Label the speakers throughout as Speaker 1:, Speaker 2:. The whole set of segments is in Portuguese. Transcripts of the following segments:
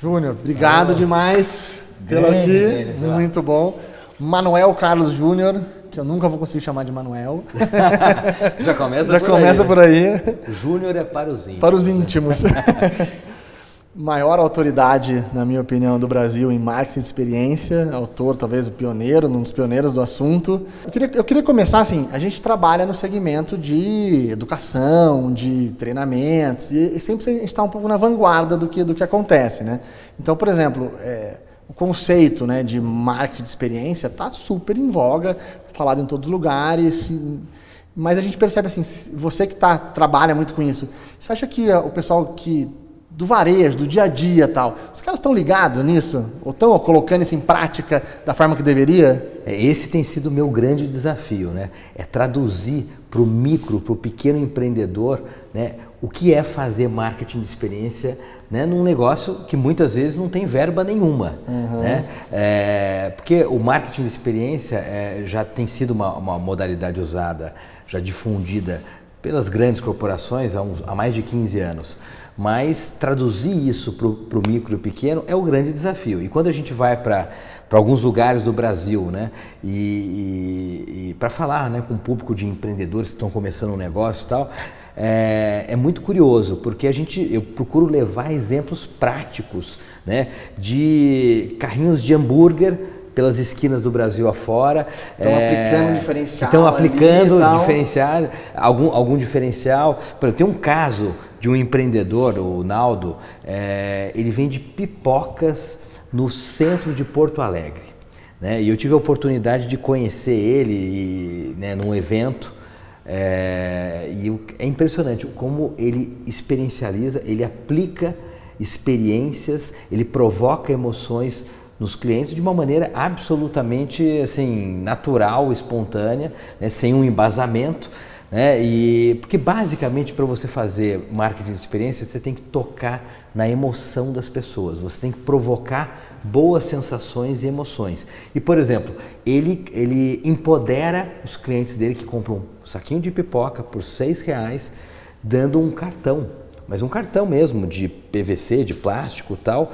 Speaker 1: Júnior, obrigado demais pelo aqui.
Speaker 2: deles.
Speaker 1: Muito bom. Manuel Carlos Júnior, que eu nunca vou conseguir chamar de Manuel.
Speaker 2: Já começa
Speaker 1: Já
Speaker 2: por
Speaker 1: começa
Speaker 2: aí,
Speaker 1: por
Speaker 2: né?
Speaker 1: aí.
Speaker 2: Júnior é para os íntimos.
Speaker 1: Para os íntimos. Maior autoridade, na minha opinião, do Brasil em marketing de experiência, autor, talvez o pioneiro, um dos pioneiros do assunto. Eu queria, eu queria começar assim: a gente trabalha no segmento de educação, de treinamentos, e, e sempre a gente está um pouco na vanguarda do que, do que acontece. Né? Então, por exemplo, é, o conceito né, de marketing de experiência está super em voga, falado em todos os lugares. mas a gente percebe assim, você que tá, trabalha muito com isso, você acha que ah, o pessoal que do varejo, do dia a dia e tal, os caras estão ligados nisso? Ou estão colocando isso em prática da forma que deveria?
Speaker 2: É, Esse tem sido o meu grande desafio, né? É traduzir para o micro, para o pequeno empreendedor, né? O que é fazer marketing de experiência né, num negócio que muitas vezes não tem verba nenhuma. Né? É, porque o marketing de experiência é, já tem sido uma, uma modalidade usada, já difundida pelas grandes corporações há, uns- há mais de 15 anos. Mas traduzir isso para o micro e pequeno é o grande desafio. E quando a gente vai para alguns lugares do Brasil, né, e, e, para falar né, com o público de empreendedores que estão começando um negócio e tal, é, é muito curioso, porque a gente, eu procuro levar exemplos práticos né, de carrinhos de hambúrguer pelas esquinas do Brasil afora.
Speaker 1: Estão aplicando um diferencial
Speaker 2: Estão aplicando diferencial, algum, algum diferencial. Por exemplo, tem um caso de um empreendedor, o Naldo, é, ele vende pipocas no centro de Porto Alegre. Né? E eu tive a oportunidade de conhecer ele e, né, num evento. é, e é impressionante como ele experiencializa, ele aplica experiências, ele provoca emoções nos clientes de uma maneira absolutamente assim natural, espontânea, né, sem um embasamento, né, e porque basicamente para você fazer marketing de experiência você tem que tocar na emoção das pessoas, você tem que provocar boas sensações e emoções. E por exemplo, ele ele empodera os clientes dele que compram um saquinho de pipoca por seis reais, dando um cartão, mas um cartão mesmo de PVC, de plástico, tal,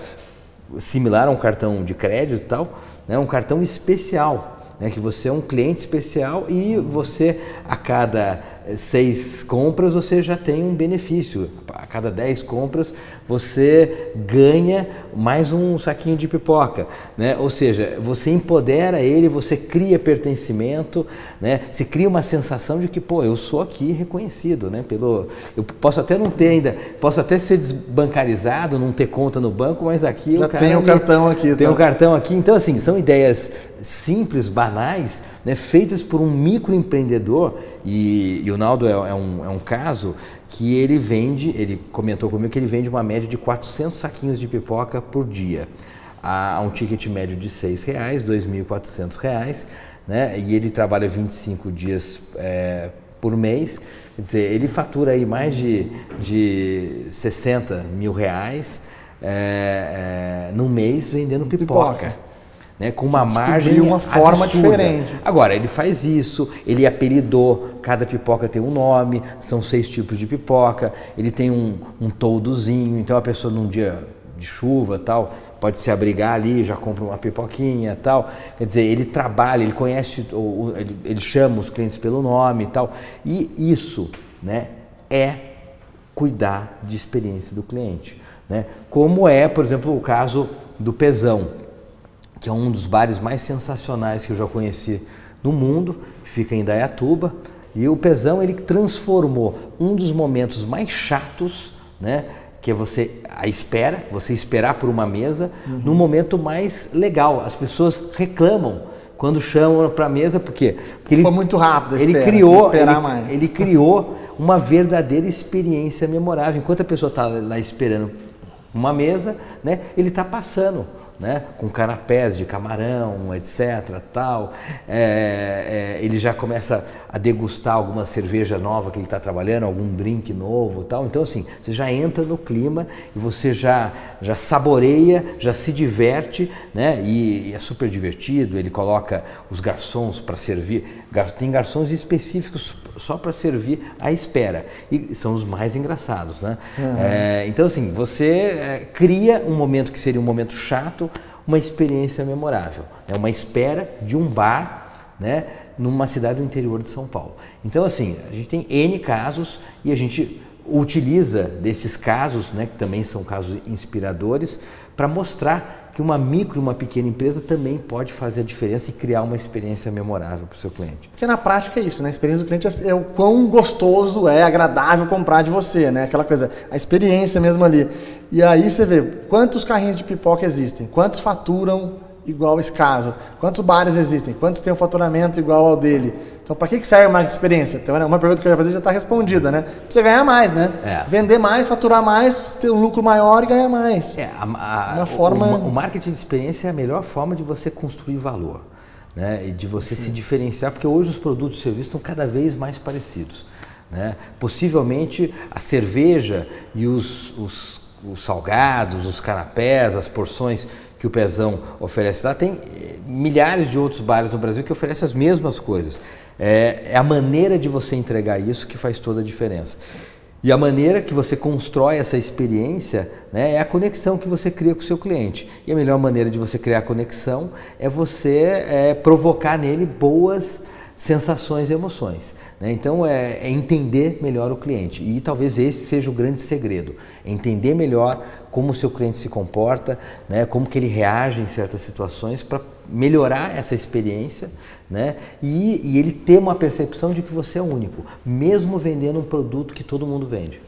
Speaker 2: similar a um cartão de crédito e tal, né, um cartão especial, né, que você é um cliente especial e você a cada seis compras você já tem um benefício, a cada dez compras você ganha mais um saquinho de pipoca, né? Ou seja, você empodera ele, você cria pertencimento, né? Você cria uma sensação de que pô, eu sou aqui reconhecido, né? Pelo, eu posso até não ter ainda, posso até ser desbancarizado, não ter conta no banco, mas aqui
Speaker 1: Já
Speaker 2: o cara
Speaker 1: tem o
Speaker 2: me-
Speaker 1: cartão aqui,
Speaker 2: tem
Speaker 1: tá?
Speaker 2: um cartão aqui. Então assim, são ideias simples, banais, né? Feitas por um microempreendedor e, e o Naldo é, é um, é um caso que ele vende, ele comentou comigo que ele vende uma média de 400 saquinhos de pipoca por dia. A, um ticket médio de 6 reais, 2.400 reais, né? E ele trabalha 25 dias é, por mês. Quer dizer, ele fatura aí mais de, de 60 mil reais é, é, no mês vendendo pipoca.
Speaker 1: Pipoca.
Speaker 2: Né, com uma margem
Speaker 1: uma forma
Speaker 2: absurda.
Speaker 1: diferente.
Speaker 2: Agora, ele faz isso, ele apelidou, cada pipoca tem um nome, são seis tipos de pipoca, ele tem um, um toldozinho, então a pessoa num dia de chuva tal, pode se abrigar ali, já compra uma pipoquinha tal. Quer dizer, ele trabalha, ele conhece, o- o- ele, ele chama os clientes pelo nome e tal. E isso né, é cuidar de experiência do cliente. Né? Como é, por exemplo, o caso do Pesão que é um dos bares mais sensacionais que eu já conheci no mundo, fica em Dayatuba, e o Pezão ele transformou um dos momentos mais chatos, né, que é você a espera, você esperar por uma mesa, num momento mais legal. As pessoas reclamam quando chamam para a mesa, por quê? Porque ele,
Speaker 1: Foi muito rápido a
Speaker 2: ele
Speaker 1: espera,
Speaker 2: criou,
Speaker 1: esperar
Speaker 2: ele,
Speaker 1: mais.
Speaker 2: ele criou uma verdadeira experiência memorável. Enquanto a pessoa está lá esperando uma mesa, né, ele está passando né, com canapés de camarão, etc. Tal. É, é, ele já começa a degustar alguma cerveja nova que ele está trabalhando, algum drink novo, tal. Então assim, você já entra no clima e você já já saboreia, já se diverte, né? E, e é super divertido. Ele coloca os garçons para servir. Tem garçons específicos só para servir à espera e são os mais engraçados, né? Uhum. É, então assim, você é, cria um momento que seria um momento chato uma experiência memorável. É uma espera de um bar, né? Numa cidade do interior de São Paulo. Então, assim, a gente tem N casos e a gente utiliza desses casos, né, que também são casos inspiradores, para mostrar que uma micro, uma pequena empresa também pode fazer a diferença e criar uma experiência memorável para o seu cliente.
Speaker 1: Porque na prática é isso, né? A experiência do cliente é, é o quão gostoso é, agradável comprar de você, né? Aquela coisa, a experiência mesmo ali. E aí você vê quantos carrinhos de pipoca existem, quantos faturam igual esse caso, quantos bares existem, quantos têm um faturamento igual ao dele. Então, para que serve mais experiência? Então, uma pergunta que eu ia fazer já está respondida, né? Pra você ganhar mais, né? É. Vender mais, faturar mais, ter um lucro maior e ganhar mais.
Speaker 2: É, a, a, uma forma... o, o marketing de experiência é a melhor forma de você construir valor. Né? E de você Sim. se diferenciar, porque hoje os produtos e serviços estão cada vez mais parecidos. Né? Possivelmente a cerveja e os, os, os salgados, os canapés, as porções que o Pezão oferece lá, tem eh, milhares de outros bares no Brasil que oferecem as mesmas coisas. É, é, a maneira de você entregar isso que faz toda a diferença. E a maneira que você constrói essa experiência né, é a conexão que você cria com o seu cliente. E a melhor maneira de você criar conexão é você é, provocar nele boas sensações e emoções. Né? Então é, é, entender melhor o cliente e talvez esse seja o grande segredo, é entender melhor como o seu cliente se comporta, né? como que ele reage em certas situações para melhorar essa experiência né? E, e ele ter uma percepção de que você é único, mesmo vendendo um produto que todo mundo vende.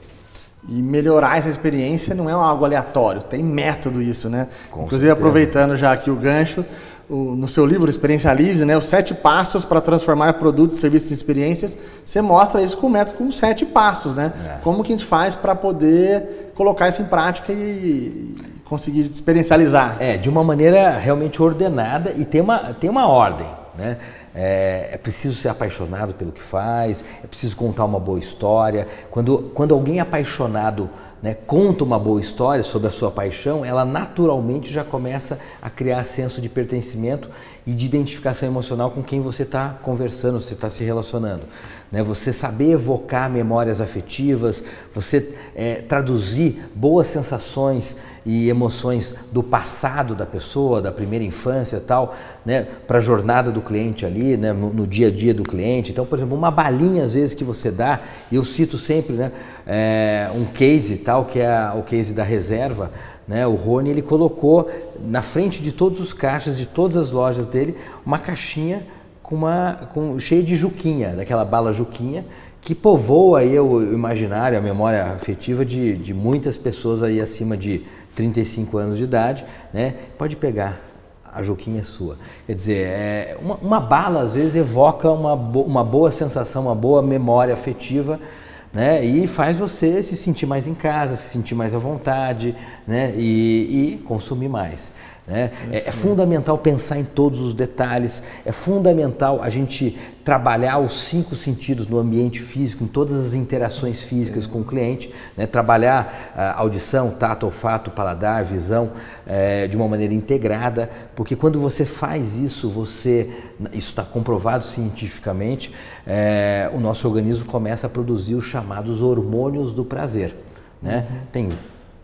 Speaker 1: E melhorar essa experiência não é algo aleatório, tem método isso, né? Com Inclusive, certeza. aproveitando já aqui o gancho, o, no seu livro Experiencialize, né, os sete passos para transformar produtos, serviços e experiências, você mostra isso com o método com sete passos, né? É. Como que a gente faz para poder colocar isso em prática e, conseguir experiencializar?
Speaker 2: É, de uma maneira realmente ordenada e tem uma, tem uma ordem. Né? É, é, preciso ser apaixonado pelo que faz, é preciso contar uma boa história. Quando, quando alguém apaixonado né, conta uma boa história sobre a sua paixão, ela naturalmente já começa a criar senso de pertencimento e de identificação emocional com quem você está conversando, você está se relacionando. Né? Você saber evocar memórias afetivas, você é, traduzir boas sensações e emoções do passado da pessoa, da primeira infância tal, né? para a jornada do cliente ali, né? no, no, dia a dia do cliente. Então, por exemplo, uma balinha às vezes que você dá, eu cito sempre né? É, um case tal, que é o case da reserva, né? O Rony ele colocou na frente de todos os caixas de todas as lojas dele uma caixinha com uma com cheia de juquinha, daquela bala juquinha que povoa aí o imaginário, a memória afetiva de, de muitas pessoas aí acima de 35 anos de idade, né? Pode pegar, a juquinha é sua. Quer dizer, é, uma, uma, bala às vezes evoca uma, bo uma boa sensação, uma boa memória afetiva né? E faz você se sentir mais em casa, se sentir mais à vontade, né? E, e consumir mais. Né? É, é, fundamental pensar em todos os detalhes, é fundamental a gente trabalhar os cinco sentidos no ambiente físico, em todas as interações físicas com o cliente, né? trabalhar a ah, audição, tato, olfato, paladar, visão é, de uma maneira integrada, porque quando você faz isso, você, isso está comprovado cientificamente, é, o nosso organismo começa a produzir os chamados hormônios do prazer. Né? Uhum. Tem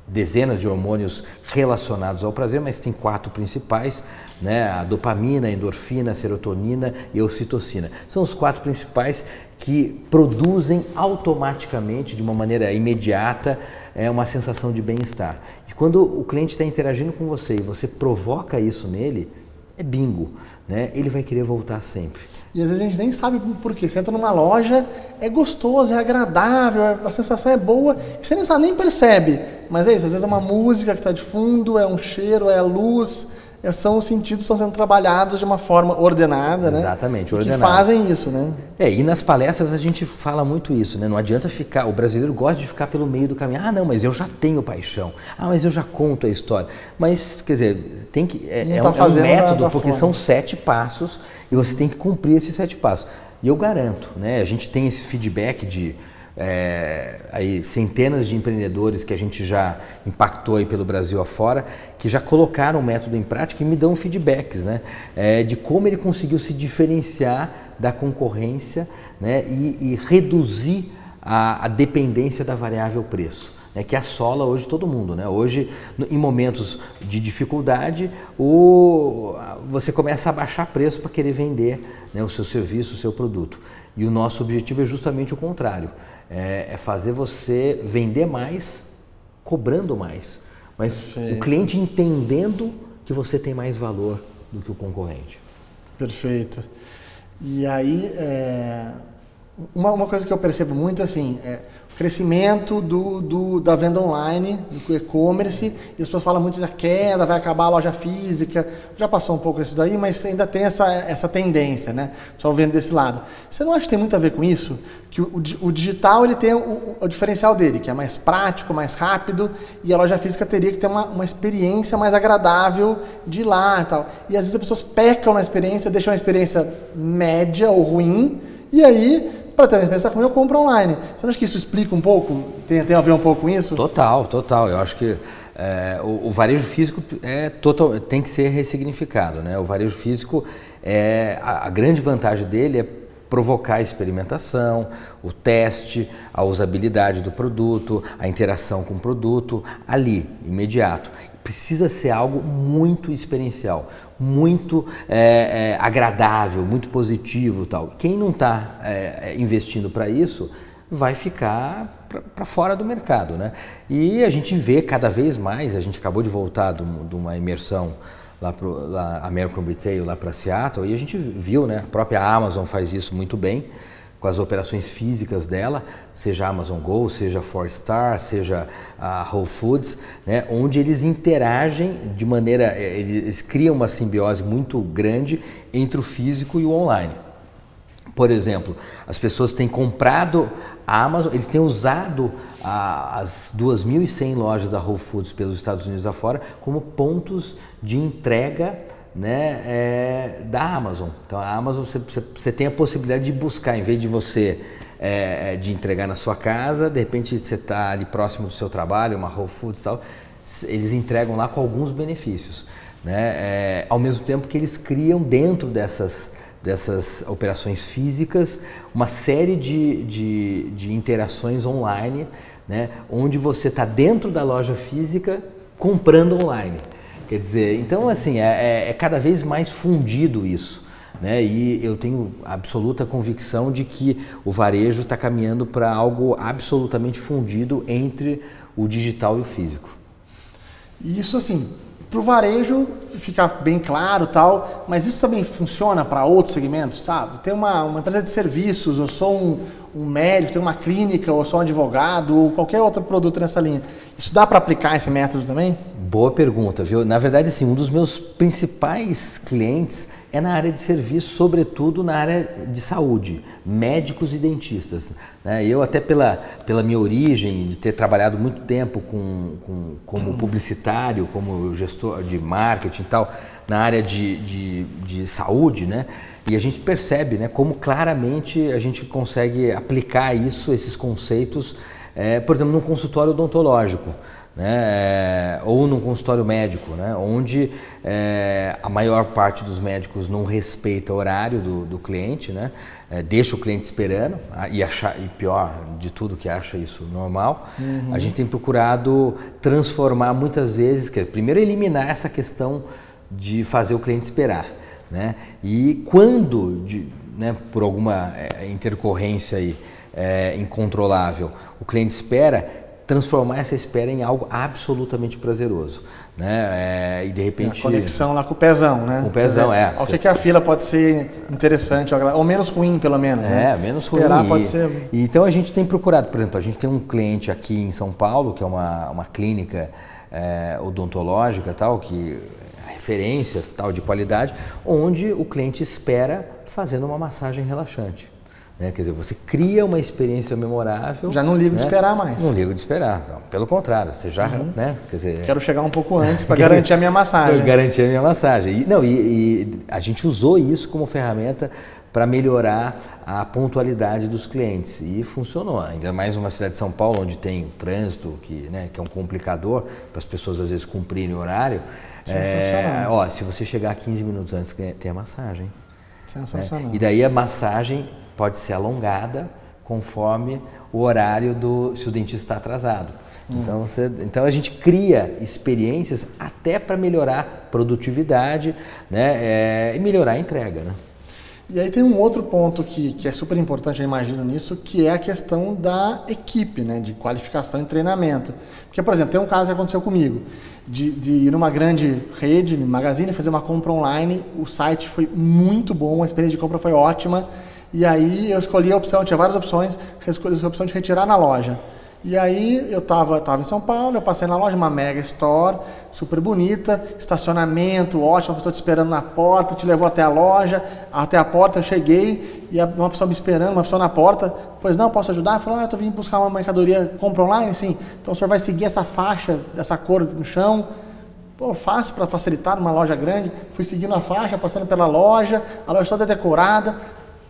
Speaker 2: dezenas de hormônios relacionados ao prazer, mas tem quatro principais, né? A dopamina, a endorfina, a serotonina e a ocitocina. São os quatro principais que produzem automaticamente, de uma maneira imediata, é uma sensação de bem-estar. E quando o cliente está interagindo com você e você provoca isso nele, é bingo, né? Ele vai querer voltar sempre.
Speaker 1: E às vezes a gente nem sabe por quê. Você entra numa loja, é gostoso, é agradável, a sensação é boa, e você nem sabe, nem percebe. Mas é isso, às vezes é uma música que está de fundo, é um cheiro, é a luz, é, são os sentidos que estão sendo trabalhados de uma forma ordenada, né?
Speaker 2: Exatamente,
Speaker 1: ordenada. Que fazem isso, né?
Speaker 2: É, e nas palestras a gente fala muito isso, né? Não adianta ficar, o brasileiro gosta de ficar pelo meio do caminho. Ah, não, mas eu já tenho paixão. Ah, mas eu já conto a história. Mas, quer dizer, tem que é, é, tá um, é um, método, da, da porque forma. são sete passos e você tem que cumprir esses sete passos. E eu garanto, né? A gente tem esse feedback de é, aí centenas de empreendedores que a gente já impactou aí pelo Brasil afora, que já colocaram o método em prática e me dão feedbacks, né? É, de como ele conseguiu se diferenciar da concorrência, né? E, e reduzir a, a dependência da variável preço né, que assola hoje todo mundo. Né? Hoje, em momentos de dificuldade, o, você começa a baixar preço para querer vender né, o seu serviço, o seu produto. E o nosso objetivo é justamente o contrário: é, é fazer você vender mais, cobrando mais. Mas Perfeito. o cliente entendendo que você tem mais valor do que o concorrente.
Speaker 1: Perfeito. E aí, é, uma, uma coisa que eu percebo muito assim, é, crescimento do, do, da venda online, do e-commerce, e as pessoas falam muito da queda, vai acabar a loja física, já passou um pouco isso daí, mas ainda tem essa, essa tendência, né? O pessoal vendo desse lado. Você não acha que tem muito a ver com isso? Que o, o, o digital ele tem o, o, diferencial dele, que é mais prático, mais rápido, e a loja física teria que ter uma, uma experiência mais agradável de ir lá e tal. E às vezes as pessoas pecam na experiência, deixam uma experiência média ou ruim, e aí para também pensar como eu compro online. Você não acha que isso explica um pouco? Tem, tem a ver um pouco com isso?
Speaker 2: Total, total. Eu acho que é, o, o, varejo físico é total, tem que ser ressignificado. Né? O varejo físico, é, a, a grande vantagem dele é provocar a experimentação, o teste, a usabilidade do produto, a interação com o produto ali, imediato. Precisa ser algo muito experiencial muito é, é, agradável, muito positivo tal. Quem não está é, é, investindo para isso vai ficar para fora do mercado, né? E a gente vê cada vez mais, a gente acabou de voltar de uma imersão lá para lá, American Retail, lá para Seattle, e a gente viu, né? A própria Amazon faz isso muito bem com as operações físicas dela, seja Amazon Go, seja a Four Star, seja a Whole Foods, né, onde eles interagem de maneira, eh, eles criam uma simbiose muito grande entre o físico e o online. Por exemplo, as pessoas têm comprado a Amazon, eles têm usado a, as 2.100 lojas da Whole Foods pelos Estados Unidos afora como pontos de entrega né, é, da Amazon. Então a Amazon você, você, tem a possibilidade de buscar, em vez de você é, é de entregar na sua casa, de repente você está ali próximo do seu trabalho, uma Whole Foods e tal, eles entregam lá com alguns benefícios. Né? É, ao mesmo tempo que eles criam dentro dessas, dessas operações físicas uma série de, de, de interações online, né? onde você está dentro da loja física comprando online. Quer dizer, então assim, é, é, é cada vez mais fundido isso. Né? E eu tenho absoluta convicção de que o varejo está caminhando para algo absolutamente fundido entre o digital e o físico.
Speaker 1: Isso assim, para o varejo ficar bem claro tal, mas isso também funciona para outros segmentos, sabe? Tem uma, uma empresa de serviços, eu sou um, um médico, tenho uma clínica, ou sou um advogado, ou qualquer outro produto nessa linha. Isso dá para aplicar esse método também?
Speaker 2: Boa pergunta, viu? Na verdade, assim, um dos meus principais clientes é na área de serviço, sobretudo na área de saúde, médicos e dentistas. Né? Eu até pela, pela minha origem, de ter trabalhado muito tempo com, com, como publicitário, como gestor de marketing e tal, na área de, de, de saúde, né? E a gente percebe né, como claramente a gente consegue aplicar isso, esses conceitos, é, por exemplo, num consultório odontológico né, é, ou num consultório médico, né, onde é, a maior parte dos médicos não respeita o horário do, do cliente, né, é, deixa o cliente esperando e, achar, e pior de tudo que acha isso normal, uhum. a gente tem procurado transformar muitas vezes, que primeiro eliminar essa questão de fazer o cliente esperar, né, e quando, de, né, por alguma é, intercorrência aí, é, incontrolável, o cliente espera, transformar essa espera em algo absolutamente prazeroso, né? É, e de repente
Speaker 1: a conexão lá com o pezão, né?
Speaker 2: Com o pezão, é.
Speaker 1: O que, que a fila pode ser interessante, ou menos ruim, pelo menos.
Speaker 2: É,
Speaker 1: né?
Speaker 2: menos ruim. Esperar pode ser. E, então a gente tem procurado, por exemplo, a gente tem um cliente aqui em São Paulo que é uma, uma clínica é, odontológica tal que referência tal de qualidade, onde o cliente espera fazendo uma massagem relaxante. Né? Quer dizer, você cria uma experiência memorável.
Speaker 1: Já não ligo
Speaker 2: né?
Speaker 1: de esperar mais.
Speaker 2: Não ligo de esperar. Não, pelo contrário, você já. Uhum. Né?
Speaker 1: Quer dizer, Quero chegar um pouco antes para garantir a minha massagem.
Speaker 2: garantir a minha massagem. E, não, e, e a gente usou isso como ferramenta para melhorar a pontualidade dos clientes. E funcionou. Ainda mais uma cidade de São Paulo, onde tem trânsito, que, né, que é um complicador para as pessoas às vezes cumprirem o horário.
Speaker 1: Sensacional.
Speaker 2: É, ó, se você chegar 15 minutos antes, tem a massagem.
Speaker 1: Sensacional.
Speaker 2: É, e daí a massagem pode ser alongada conforme o horário do se o dentista está atrasado. Hum. Então, você, então a gente cria experiências até para melhorar produtividade né, é, e melhorar a entrega. Né?
Speaker 1: E aí tem um outro ponto que, que é super importante, eu imagino nisso, que é a questão da equipe, né, de qualificação e treinamento. Porque, por exemplo, tem um caso que aconteceu comigo, de, de ir numa grande rede, magazine, fazer uma compra online, o site foi muito bom, a experiência de compra foi ótima, e aí eu escolhi a opção, tinha várias opções, escolhi a opção de retirar na loja. E aí eu estava tava em São Paulo, eu passei na loja, uma mega store, super bonita, estacionamento ótimo, a pessoa te esperando na porta, te levou até a loja, até a porta, eu cheguei e uma pessoa me esperando, uma pessoa na porta, pois não, posso ajudar? Falou, ah, eu estou vindo buscar uma mercadoria, compra online? Sim. Então o senhor vai seguir essa faixa, dessa cor no chão, Pô, fácil para facilitar numa loja grande. Fui seguindo a faixa, passando pela loja, a loja toda decorada,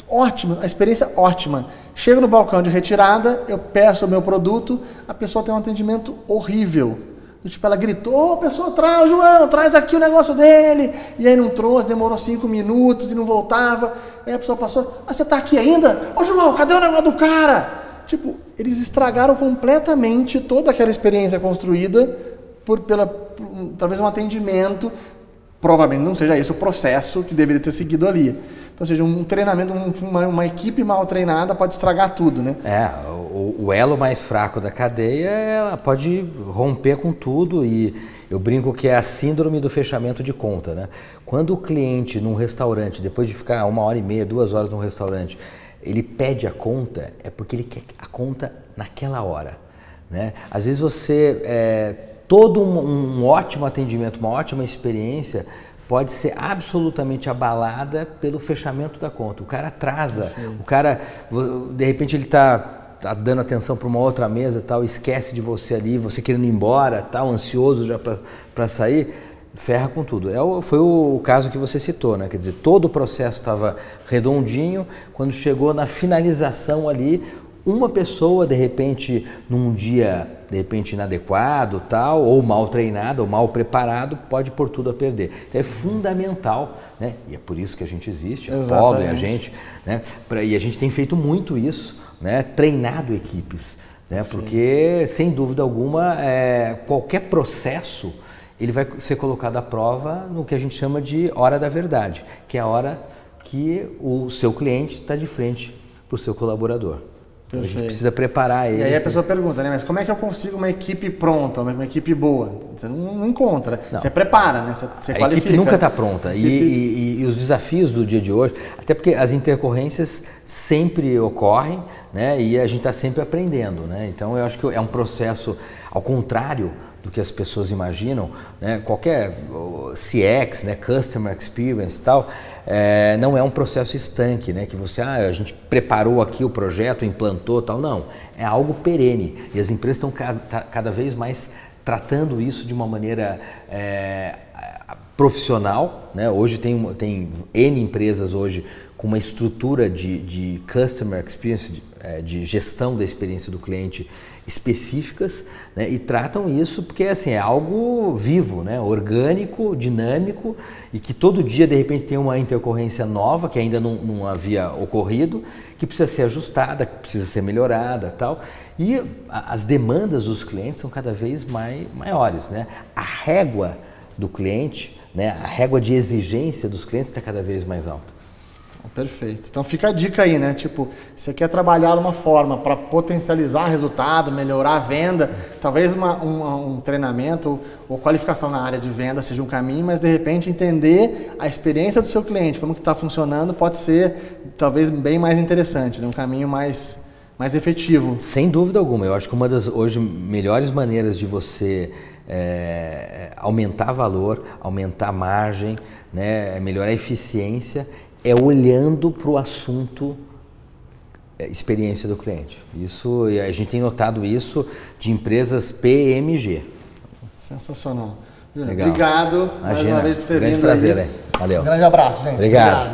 Speaker 1: ótima, a experiência ótima. Chego no balcão de retirada, eu peço o meu produto, a pessoa tem um atendimento horrível. Tipo, ela gritou, oh, pessoa, traz, João, traz aqui o negócio dele. E aí não trouxe, demorou cinco minutos e não voltava. Aí a pessoa passou, ah, você tá aqui ainda? Ô João, cadê o negócio do cara? Tipo, eles estragaram completamente toda aquela experiência construída por pela por, talvez um atendimento. Provavelmente não seja esse o processo que deveria ter seguido ali. Então, ou seja, um treinamento, uma, uma, equipe mal treinada pode estragar tudo, né?
Speaker 2: É, o, o, elo mais fraco da cadeia ela pode romper com tudo e eu brinco que é a síndrome do fechamento de conta, né? Quando o cliente num restaurante, depois de ficar uma hora e meia, duas horas num restaurante, ele pede a conta, é porque ele quer a conta naquela hora, né? Às vezes você, é, todo um, um ótimo atendimento, uma ótima experiência pode ser absolutamente abalada pelo fechamento da conta. O cara atrasa, Perfeito. o cara, de repente ele está tá dando atenção para uma outra mesa tal, esquece de você ali, você querendo ir embora, tal, ansioso já para sair, ferra com tudo. É o, foi o, o, caso que você citou, né? Quer dizer, todo o processo estava redondinho, quando chegou na finalização ali, uma pessoa de repente num dia de repente inadequado tal ou mal treinado ou mal preparado pode pôr tudo a perder. Então é fundamental né? E é por isso que a gente existe a Polo e a gente né? Pra, e a gente tem feito muito isso né? Treinado equipes né? Porque sem dúvida alguma é, qualquer processo ele vai ser colocado à prova no que a gente chama de hora da verdade que é a hora que o seu cliente está de frente para o seu colaborador Perfeito. A gente precisa preparar ele.
Speaker 1: E aí a pessoa pergunta, né? Mas como é que eu consigo uma equipe pronta, uma equipe boa? Você não, não encontra. Não. Você prepara, né? Você, você
Speaker 2: a
Speaker 1: qualifica.
Speaker 2: equipe nunca está pronta. E, e, e, os desafios do dia de hoje, até porque as intercorrências sempre ocorrem, né? E a gente está sempre aprendendo, né? Então eu acho que é um processo, ao contrário do que as pessoas imaginam, né? qualquer CX, né? Customer Experience e tal, é, não é um processo estanque, né? que você, ah, a gente preparou aqui o projeto, implantou tal, não, é algo perene e as empresas estão cada, tá, vez mais tratando isso de uma maneira é, profissional, né? hoje tem, tem N empresas hoje com uma estrutura de, de Customer Experience, de, é, de gestão da experiência do cliente específicas né, e tratam isso porque assim é algo vivo, né, orgânico, dinâmico e que todo dia de repente tem uma intercorrência nova que ainda não, não havia ocorrido, que precisa ser ajustada, que precisa ser melhorada, tal. E a, as demandas dos clientes são cada vez mais maiores, né? A régua do cliente, né, a régua de exigência dos clientes está cada vez mais alta.
Speaker 1: Perfeito. Então fica a dica aí, né? Tipo, você quer trabalhar uma forma para potencializar resultado, melhorar a venda, talvez uma, um, um, treinamento ou qualificação na área de venda seja um caminho, mas de repente entender a experiência do seu cliente, como que está funcionando, pode ser talvez bem mais interessante, né? um caminho mais, mais efetivo.
Speaker 2: Sem dúvida alguma. Eu acho que uma das hoje melhores maneiras de você é, aumentar valor, aumentar margem, né, melhorar a eficiência, é olhando para o assunto é, experiência do cliente. Isso a gente tem notado isso de empresas PMG.
Speaker 1: Sensacional. Legal. Obrigado
Speaker 2: Imagina, mais uma vez por ter grande vindo prazer, aí.
Speaker 1: Valeu. Um grande abraço, gente.
Speaker 2: Obrigado. Obrigado.